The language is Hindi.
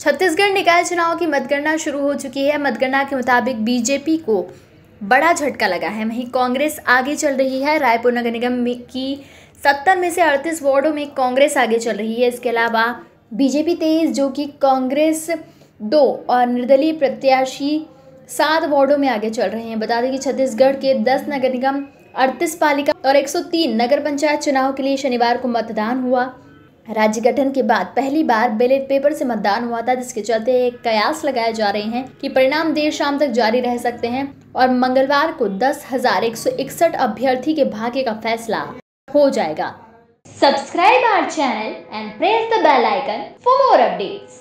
छत्तीसगढ़ निकाय चुनाव की मतगणना शुरू हो चुकी है। मतगणना के मुताबिक बीजेपी को बड़ा झटका लगा है। वहीं कांग्रेस आगे चल रही है। रायपुर नगर निगम की सत्तर में से अड़तीस वार्डों में कांग्रेस आगे चल रही है। इसके अलावा बीजेपी तेईस, जो कि कांग्रेस दो और निर्दलीय प्रत्याशी सात वार्डों में आगे चल रहे हैं। बता दें कि छत्तीसगढ़ के दस नगर निगम, अड़तीस पालिका और 103 नगर पंचायत चुनाव के लिए शनिवार को मतदान हुआ। राज्य गठन के बाद पहली बार बैलेट पेपर से मतदान हुआ था, जिसके चलते एक कयास लगाए जा रहे हैं कि परिणाम देर शाम तक जारी रह सकते हैं और मंगलवार को दस हज़ार एक सौ इकसठ अभ्यर्थी के भाग्य का फैसला हो जाएगा। Subscribe our channel and press the bell icon for more updates